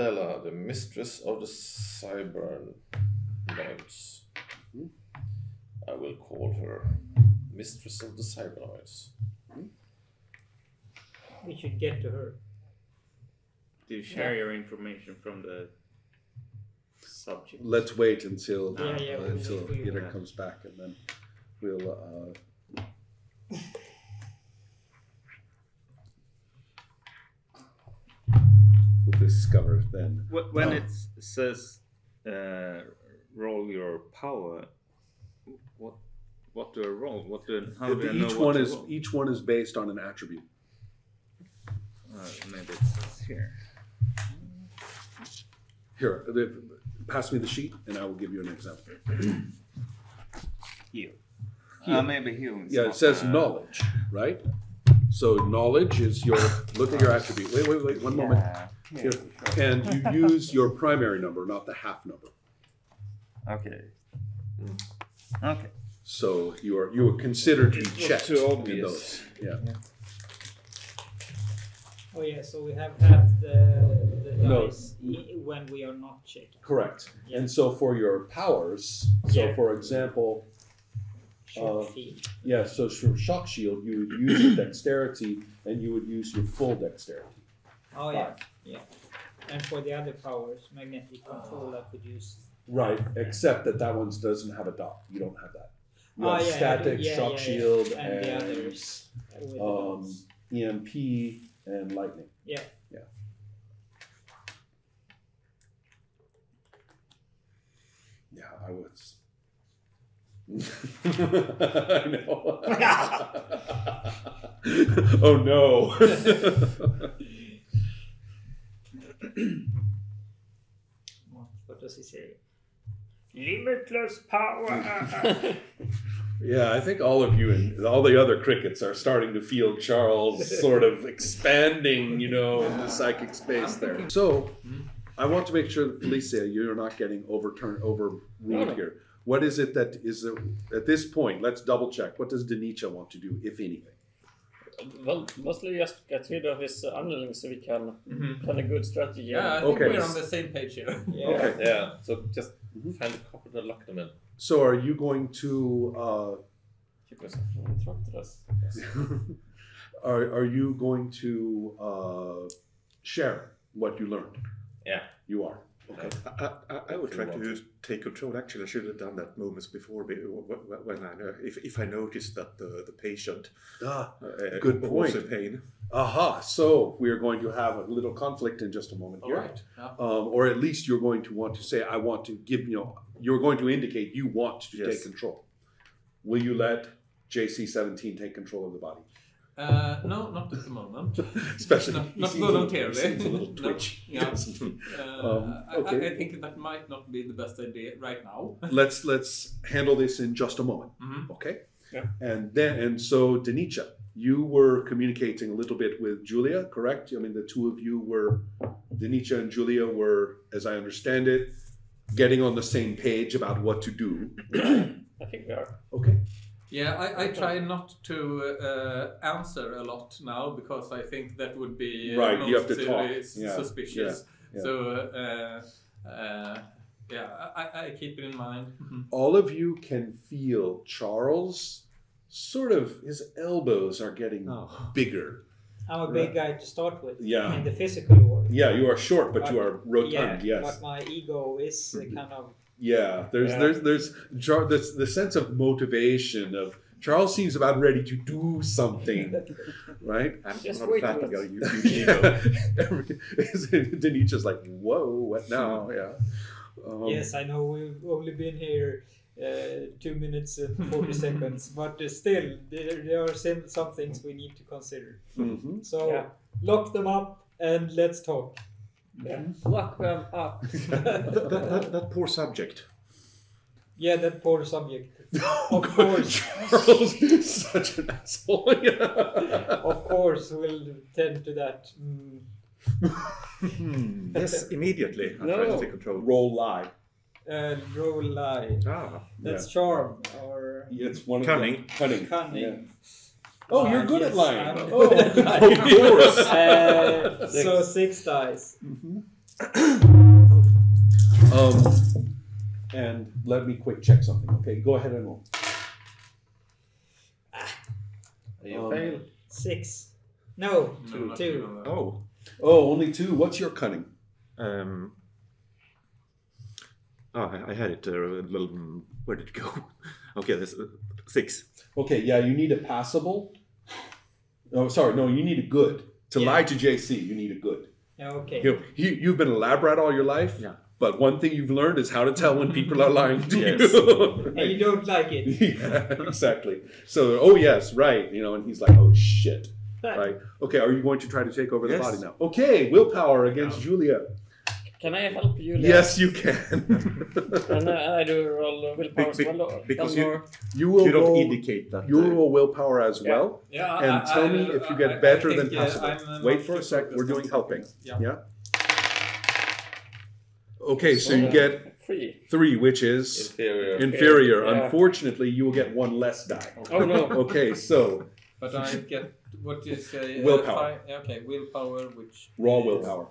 Isabella, the mistress of the Cybern Nodes. I will call her mistress of the Cybernoids. We should get to her. Do you share your information from the subject? Let's wait until Yeah, yeah, uh, we'll until wait for you. Peter comes back, and then we'll. Uh, discover then. When it says uh, roll your power, what what do I roll? What do how do I know each one is each one is based on an attribute. Uh, maybe it says here. Here, pass me the sheet, and I will give you an example. Heal. Uh, maybe heal. is Yeah, it says uh, knowledge, right? So knowledge is your look at your attribute. Wait, wait, wait, one moment. Yeah. Here. And you use your primary number, not the half number. Okay. Okay. So you are you are considered to be It's checked too in obvious. those. Yeah. Oh yeah, so we have half the, the No. dice i- when we are not checking. Correct. Yeah. And so for your powers, so Yeah. for example, Shock Uh, field. yeah, so for shock shield, you would use your dexterity and you would use your full dexterity. Oh yeah, yeah. And for the other powers, magnetic control, I could use. Right, except that that one doesn't have a dot. You don't have that. You Oh, have yeah, static, yeah, shock yeah, yeah. shield, And and, the others. With the um, dots. EMP and lightning. Yeah. Yeah. Yeah, I was. I know. oh no. What, does he say? Limitless power. yeah, I think all of you and all the other crickets are starting to feel Charles sort of expanding, you know, in the psychic space there. So, I want to make sure that Felicia, you're not getting overturned, overruled no. here. What is it that is there, at this point? Let's double check. What does Denisha want to do, if anything? Well, mostly just get rid of his underlings so we can plan a good strategy. Yeah, I think Okay. we're on the same page here. yeah. Okay. Yeah, so just find a couple to lock them in. So, are you going to? Uh, Because he interrupted us. are are you going to uh, share what you learned? Yeah. You are. Okay. I, I, I would try to take control. Actually, I should have done that moments before be- wh- wh- when I know, if, if I noticed that the, the patient Ah, uh, Good was in point. pain. aha. So we are going to have a little conflict in just a moment All here. right. Yeah. um, or at least you're going to want to say, I want to give, you know, you're going to indicate you want to Yes. take control. Will you let JC17 take control of the body? Uh, no, not at the moment. Especially, not not seems a little- voluntarily. seems a little No, yeah. Uh, Um, I- okay. I, I think that might not be the best idea right now. let's let's handle this in just a moment, Mhm. okay? Yeah. And then and so Denisha, you were communicating a little bit with Julia, correct? I mean, the two of you were Denisha and Julia were, as I understand it, getting on the same page about what to do. I think we are. Okay. Yeah, I, I try not to uh, answer a lot now because I think that would be uh, Right, you have to talk. Yeah, suspicious. yeah. So uh, uh, yeah, I, I keep it in mind. all of you can feel Charles sort of his elbows are getting bigger. I'm a big guy to start with. Yeah. In the physical world. Yeah, you are short, but you are Yeah, rotund. yes. but my ego is uh, kind of. Yeah. There's Yeah. there's there's Char- this, the sense of motivation of Charles seems about ready to do something, right? I'm Just not wait fat, for I got a it. huge ego. Denisha's like, whoa, what now? Yeah. Um, yes, I know we've only been here uh, two minutes and 40 seconds, but uh, still, there, there are some, some things we need to consider. mhm. So, Yeah. lock them up and let's talk. Yeah. Lock them up. that, that, that, that poor subject. Yeah, that poor subject. Oh, Of course. Charles is such an asshole. Of course, we'll tend to that. Mm. Yes, immediately. I try No. to take control. Roll lie. Uh, roll lie. Ah, That's charm or It's one Cunning. of the, cunning. cunning. Yeah. Oh, you're good at lying. I'm Oh, good at of course. Uh, so six dice. Mhm. Um, and let me quick check something. Okay, go ahead and roll. You Um, fail. Six. No, No, two. Oh. Oh, only two. What's your cunning? Um, oh, I, I had it uh, a little. Where did it go? okay, there's uh, six. Okay, yeah, you need a passable. Oh, sorry, no, you need a good. To Yeah. lie to JC, you need a good. Oh, okay. You, you, you've been a lab rat all your life, Yeah. but one thing you've learned is how to tell when people are lying to Yes. you. And you don't like it. yeah, exactly. So, oh yes, right. You know, and he's like, oh shit, right? Okay, are you going to try to take over the body now? Okay, willpower against Julia. Can I help you? Lea? Yes, you can. And uh, I do roll willpower as Be- be- well. or- because you- more- you will You don't roll, indicate that. you will roll willpower as Yeah. well. Yeah, And I- tell I- me if you get I- I better think, than uh, passable. I'm, uh, Wait for a too sec. We're focused doing on helping. Yeah. Yeah. Okay, so you Uh, get three. three, which is Inferior. inferior. Yeah. Unfortunately, you will get one less die. Oh no. Okay, so But I get what is uh, Willpower. Uh, five, yeah, okay, willpower, which raw is willpower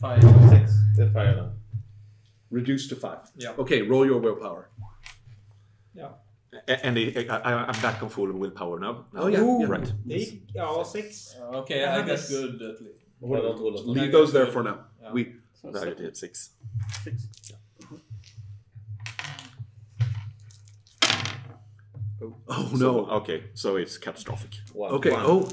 Five, six. The fire now. reduced to five. Yeah. Okay, roll your willpower. a- and I, I, I'm back on full willpower now. Oh, yeah, Ooh. yeah. Right. Eight, oh, ja, sex. Okay, Ja, I men got good at least. Why don't roll? Leave those there for now. Yeah. We So Där seven. är det sex. oh, oh So, no. okay, so it's catastrophic. One. Okay. Oh.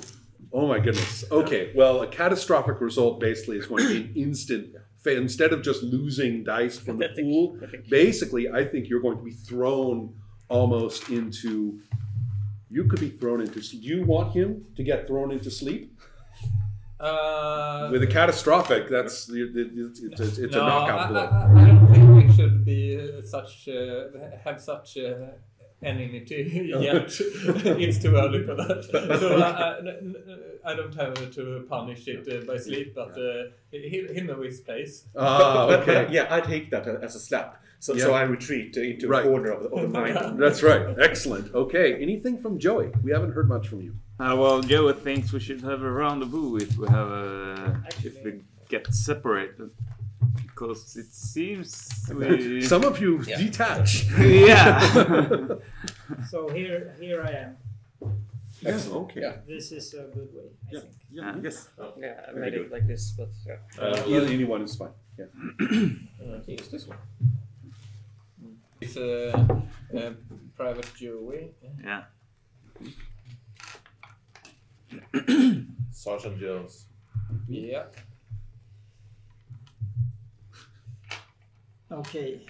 Oh my goodness. Okay. Well, a catastrophic result basically is going to be an instant. Instead of just losing dice from the pool, basically, I think you're going to be thrown almost into. You could be thrown into. Do you want him to get thrown into sleep Uh, with a catastrophic? That's it's, it's, it's, no, a knockout I, blow. I, I don't think we should be uh, such uh, have such uh, enmity yet. it's too early for that. So I don't have to punish it uh, by sleep, but uh, he, he knows his place. Ah, But- but, okay. yeah, I take that as a slap. So, Yeah. so I retreat into Right. a corner of the, of the mind. That's right. Excellent. Okay. Anything from Joey? We haven't heard much from you. Uh, well, Joey thinks we should have a rendezvous if we have a, if we get separated, because it seems we. Some of you Yeah. detach. yeah. So here, here I am. Excellent. Okay. Yeah. This is a good way, I Yeah. think. Yeah, yes. Yeah, I Very made it like this, but yeah. Uh, Either anyone is fine. Yeah. I think it's this one. It's uh, uh, Private Joey. yeah. Sergeant Jones. Yeah. Okay.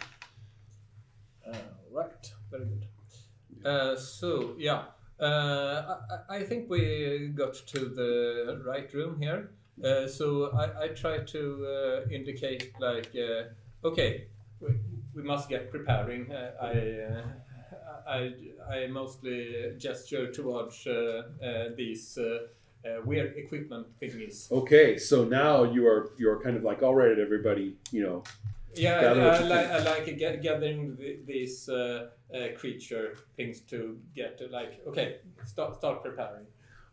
Uh, right, very good. Uh, so yeah, uh, I, I I think we got to the right room here. Uh, so I, I try to uh, indicate like, uh, okay, we, we must get preparing. Uh, I, uh, I I mostly gesture towards uh, uh, these uh, uh, weird equipment thingies. Okay, so now you are you are kind of like, all right, everybody, you know, Yeah, Gather what I, you like. I like ga- gathering the, these uh, uh, creature things to get to like okay, start start preparing.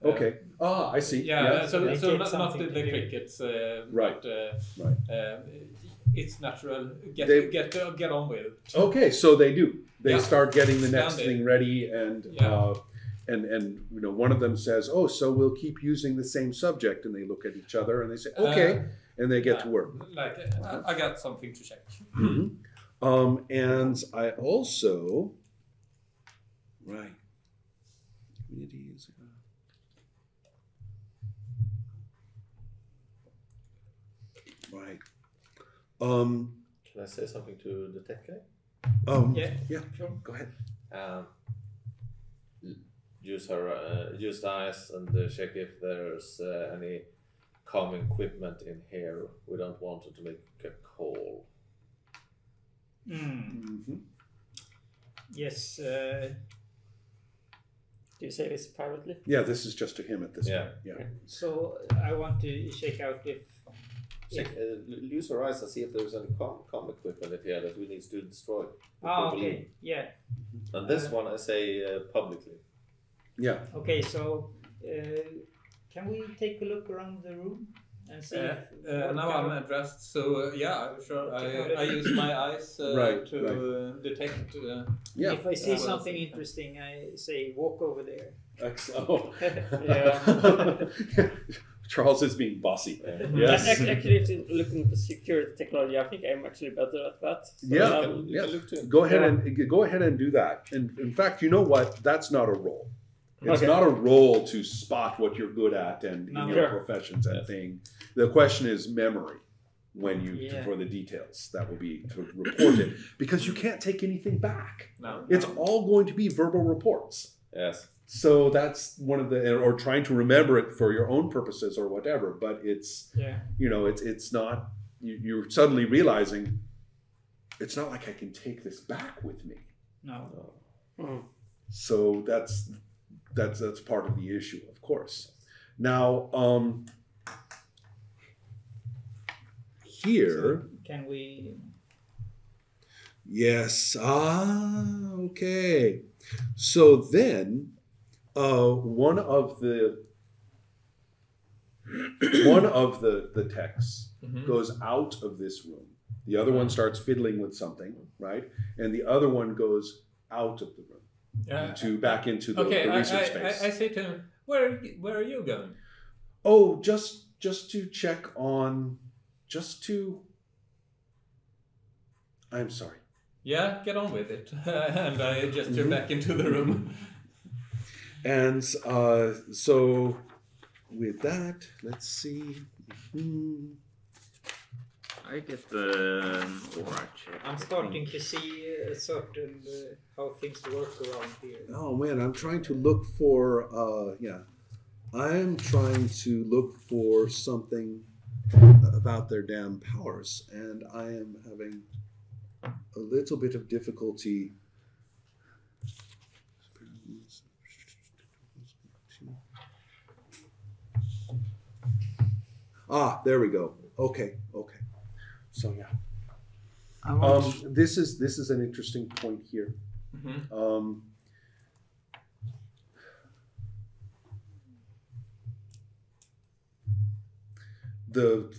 Uh, okay. Ah, I see. Yeah, so, Make so it not, not the, the do. crickets, uh, Right. But, uh, Right. Uh, it's natural. Get They- get uh, get on with. it. Okay, so they do. They Yeah. start getting the next Standing. thing ready, and Yeah. Uh, and and you know, one of them says, "Oh, so we'll keep using the same subject," and they look at each other and they say, "Okay," Uh, and they get yeah. to work. Like uh, I, I got something to check. Mhm. Um, and I also, right, communities. uh, Right. Um. Can I say something to the tech guy? Um. Yeah. Yeah. Sure. Go ahead. Um, use her, uh, use the eyes and uh, check if there's uh, any common equipment in here. We don't want her to make a call. Mm. Mhm. Yes. Uh, Do you say this privately? Yeah. This is just to him at this Yeah. point. Yeah. so I want to check out if. Check, uh, l- use her eyes and see if there's any com, com equipment in here that we need to destroy. Ah, before we okay. Yeah. And this Uh, one I say uh, publicly. Yeah. Okay. So, uh, can we take a look around the room? and see. Uh, if uh, now I'm addressed, so uh, yeah, I sure. I, I use my eyes uh, Right, to Uh, detect. Uh, Yeah. If I see Yeah. something interesting, I say walk over there. Excellent. Oh. Yeah. Charles is being bossy. Ac- Yes. Actually, if you're looking for security technology, I think I'm actually better at that. So, Yeah. um, Yeah. Go ahead Yeah. and go ahead and do that. And in fact, you know what? That's not a role. It's Okay. not a role to spot what you're good at and in your Sure. professions and Yes. thing. The question is memory when you Yeah. for the details. That will be to report it because you can't take anything back. no, It's no. all going to be verbal reports. Yes. So that's one of the or trying to remember it for your own purposes or whatever. But it's Yeah. you know it's it's not you, you're suddenly realizing it's not like I can take this back with me. No. mm. So that's that's that's part of the issue, of course. Now, um, here, Can we? yes, ah, okay. So then, uh, one of the one of the the texts Mhm. goes out of this room. The other one starts fiddling with something, right? And the other one goes out of the room Yeah. to back into the, okay, the research I, space. I, I say to him, where are you, where are you going? Oh, just just to check on, just to. I'm sorry. Yeah, get on with it. and I gesture Mhm. back into the room. And uh, so, with that, let's see. Mhm. I get the um, aura check. I'm starting to see a certain uh, how things work around here. Oh man, I'm trying to look for. Uh, yeah, I'm trying to look for something about their damn powers, and I am having a little bit of difficulty. Ah, there we go. Okay, okay. So yeah, um, this is this is an interesting point here. Mhm. Um, the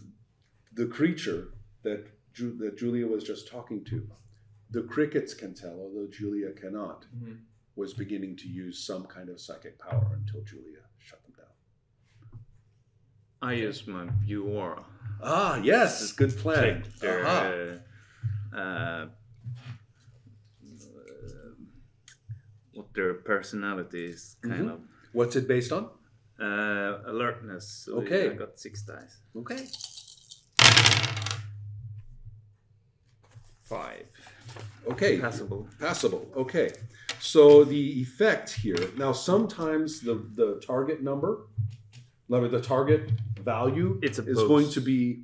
the creature that Ju- that Julia was just talking to, the crickets can tell, although Julia cannot, Mhm. was beginning to use some kind of psychic power until Julia shut them down. I use my view aura. Ah, yes, good plan. Their Aha. uh, uh, what their personality is kind Mhm. What's it based on? Uh, alertness. So Okay. I got six dice. Okay. Five. Okay. Passable. Passable. Okay. So the effect here. Now, sometimes the the target number, the target value It's is going to be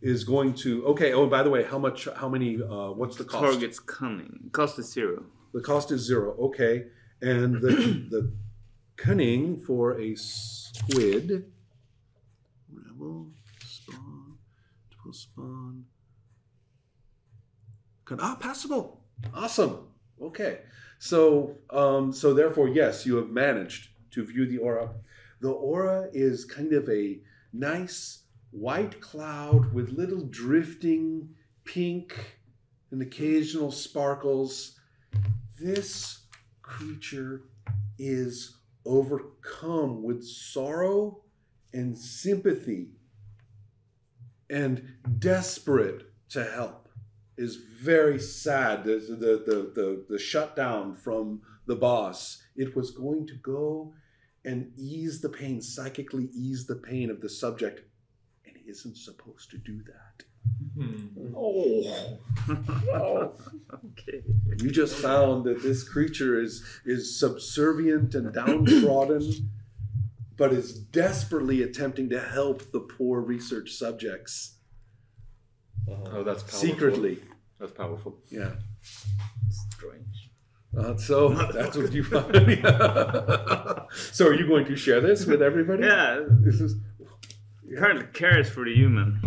is going to okay. Oh, by the way, how much? How many? Uh, what's the cost? Target's cunning. Cost is zero. The cost is zero. Okay, and the the cunning for a squid. Rebel spawn. Will spawn. Ah, passable. Awesome. Okay. So, um, so therefore, yes, you have managed to view the aura. The aura is kind of a nice white cloud with little drifting pink and occasional sparkles. This creature is overcome with sorrow and sympathy and desperate to help is very sad the, the, the, the, the shutdown from the boss it was going to go and ease the pain psychically ease the pain of the subject and he isn't supposed to do that Hmm. oh okay. you just found that this creature is is subservient and downtrodden but is desperately attempting to help the poor research subjects Oh, that's powerful. secretly That's powerful. yeah Strange. Uh, so that's what you found so are you going to share this with everybody Yeah. this is kind of cares for the human.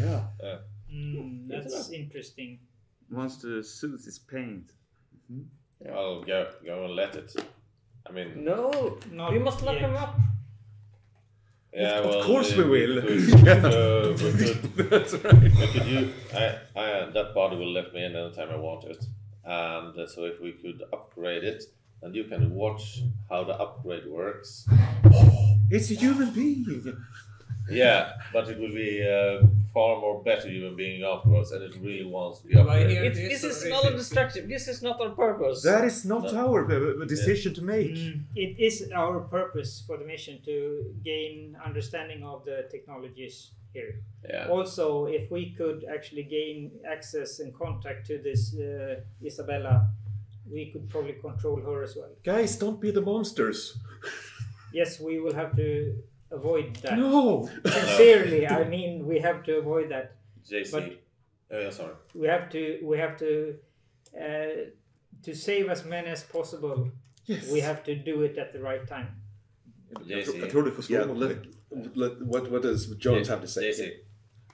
yeah Mm, that's interesting. Wants to soothe his pain. I'll go go and let it. I mean, No, no we must lock yet. him up. Yeah, Of well, course uh, we will. could, Yeah. uh, we could, That's right. we could use, I, I, that body will let me in anytime I want it. And uh, so if we could upgrade it, and you can watch how the upgrade works. It's a human being. Yeah, but it will be uh, far more better human being afterwards, and it really wants to be Do I upgraded. hear It's, this, this is not a it- destruction. This is not our purpose. That is not No. our uh, decision to make. Mm, it is our purpose for the mission to gain understanding of the technologies here. Yeah. Also, if we could actually gain access and contact to this uh, Isabella, we could probably control her as well. Guys, don't be the monsters. Yes, we will have to avoid that. No. Sincerely, I mean, we have to avoid that. JC. But- oh, yeah, sorry. We have to. We have to. Uh, to save as many as possible, Yes. we have to do it at the right time. Jag JC. tror du får slå Yeah, mot let, mig. let, what, what does Jones have to say? JC.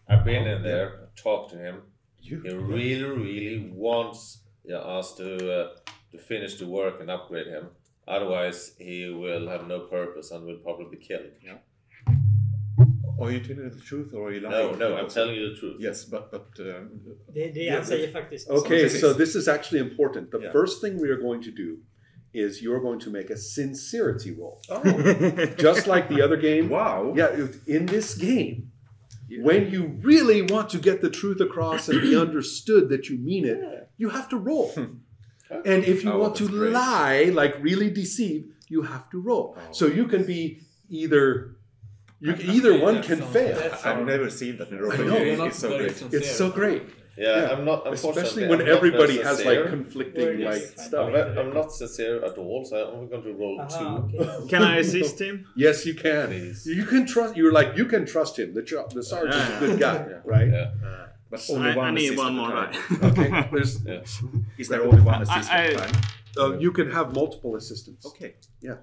I've been in there, talked to him. You- He really, really wants yeah, us to uh, to finish the work and upgrade him. Otherwise, he will have no purpose and will probably be killed. Are you telling the truth or are you lying? No, no, I'm telling you the truth. Yes, but but um, Det, det Yeah, han säger faktiskt. Okay, so this is actually important. The Yeah. first thing we are going to do is you're going to make a sincerity roll. oh, Just like the other game. wow. Yeah, in this game, when you really want to get the truth across and be understood that you mean it, you have to roll. Hmm. And if you Oh, want to great. lie, like really deceive, you have to roll. Oh. So you can be either you either one can sounds- fail. I've never seen that in role I know. playing. You're It's so great. It's so great. Yeah, Yeah. I'm not. Especially when I'm everybody has sincere. like conflicting Where like stuff. I'm, I'm not sincere at all, so I'm going to roll Aha, two. okay. Can I assist him? Yes, you can. Please. You can trust. You're like you can trust him. The ch- the sergeant's a Yeah. good guy, right? Yeah. But only I, one I need one more time. die. Okay. There's Yeah. Is there only one I- I- at a time? uh, you can have multiple assistants. Okay. Yeah.